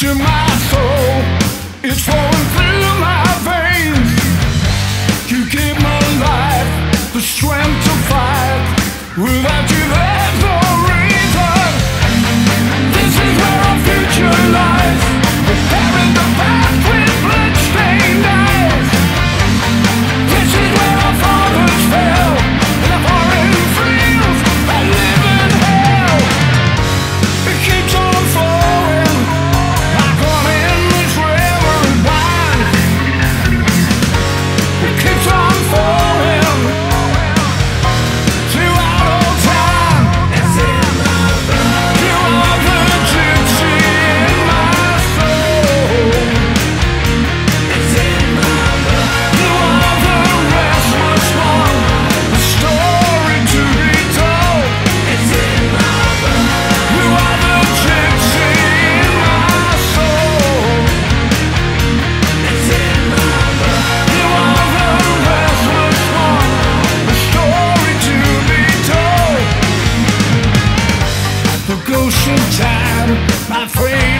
to my soul. It's flowing through my veins. You give my life the strength to fight. Without We.